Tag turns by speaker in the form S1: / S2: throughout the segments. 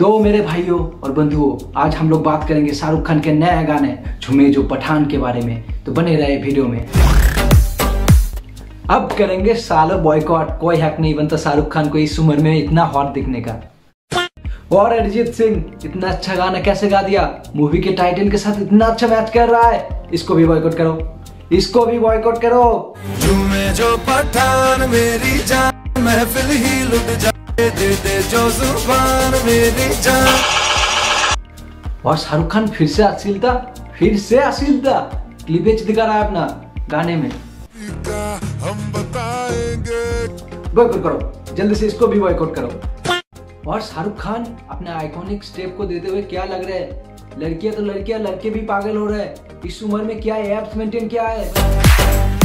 S1: तो मेरे भाइयों और बंधुओं, आज हम लोग बात करेंगे शाहरुख खान के नए गाने झुमे जो पठान के बारे में तो बने रहे वीडियो में। अब करेंगे सालो बॉयकॉट कोई हक नहीं बनता शाहरुख खान को इस उम्र में इतना हॉट दिखने का। और अरिजीत सिंह, इतना अच्छा गाना कैसे गा दिया? मूवी के टाइटल के साथ इतना अच्छा मैच कर रहा है। इसको भी बॉयकॉट करो। इसको भी बॉयकॉट करो।
S2: जो पठान, मेरी जान, महफिल ही लुट जाए
S1: और शाहरुख खान फिर से अश्लीलता फिर से अश्लीलता क्लीवेज दिखा रहा है अपना, गाने में।
S2: हम बताएँगे
S1: बॉयकॉट करो, जल्दी से इसको भी बॉयकॉट करो। और शाहरुख खान अपने आइकॉनिक स्टेप को देते हुए क्या लग रहा है? लड़कियाँ तो लड़कियाँ, लड़के भी पागल हो रहे हैं। इस उम्र में क्या एप्स मेंटेन किया है?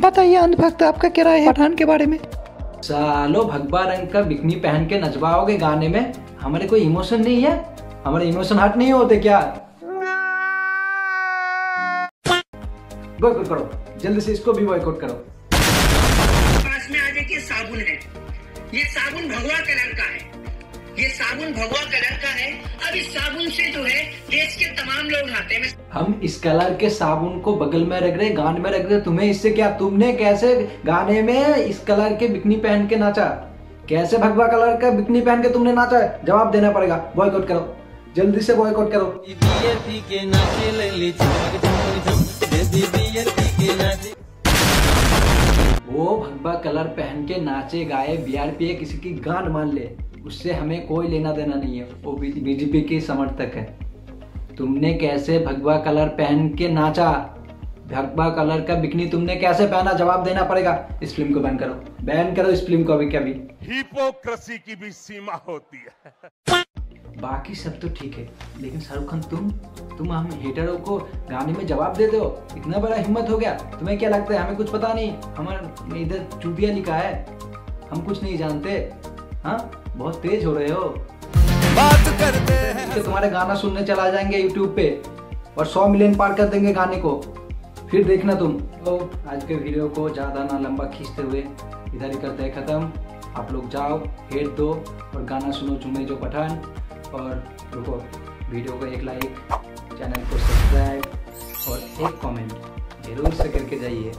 S3: बताइए अंधभक्त आपका क्या राय है पठान के बारे में?
S1: सालो भगवा रंग का बिकनी पहन के नचवाओगे गाने में। हमारे कोई इमोशन नहीं है? हमारे इमोशन हट नहीं होते क्या? बॉयकॉट करो। जल्दी से इसको भी बॉयकॉट करो।
S4: पास में आ देखिए साबुन है। ये साबुन भगवा कलर का है। ये साबुन भगवा कलर का है। अब इस साबुन से जो है देश के तमाम लोग नहाते हैं।
S1: हम इस कलर के साबुन को बगल में रख रहे गान में रख रहे तुम्हें इससे क्या तुमने कैसे गाने में इस कलर के बिकनी पहन के नाचा? कैसे भगवा कलर का बिकनी पहन के तुमने नाचा? है जवाब देना पड़ेगा। बॉयकॉट करो। जल्दी से बॉयकॉट करो। वो भगवा कलर पहन के नाचे गाए बीआरपी किसी की गान मान ले। उससे हमें कोई लेना देना नहीं है। वो बीजेपी के समर्थक है। तुमने कैसे भगवा कलर पहन के नाचा? भगवा कलर का बिकनी तुमने कैसे पहना? जवाब देना पड़ेगा। इस फ़िल्म को बैन करो। बैन करो इस फ़िल्म को अभी कभी
S5: हिपोक्रेसी की भी सीमा होती है।
S1: बाकी सब तो ठीक है। लेकिन शाहरुख खान तुम तुम हम हेटरों को गाने में जवाब देते हो इतना बड़ा हिम्मत हो गया। तुम्हें क्या लगता है? हमें कुछ पता नहीं। हमारे इधर चूतिया लिखा है। हम कुछ नहीं जानते। हाँ? बहुत तेज हो रहे हो।
S2: बात करते हैं।
S1: कि तुम्हारे गाना सुनने चला जाएँगे यूट्यूब पे और 100 मिलियन पार कर देंगे गाने को। फिर देखना तुम। तो आज के वीडियो को ज़्यादा ना लंबा खींचते हुए इधर ही करते हैं ख़त्म। आप लोग जाओ हेट दो और गाना सुनो चुमे जो पठान। और रुको वीडियो को एक लाइक चैनल को सब्सक्राइब और एक कमेंट ज़रूर से करके जाइए।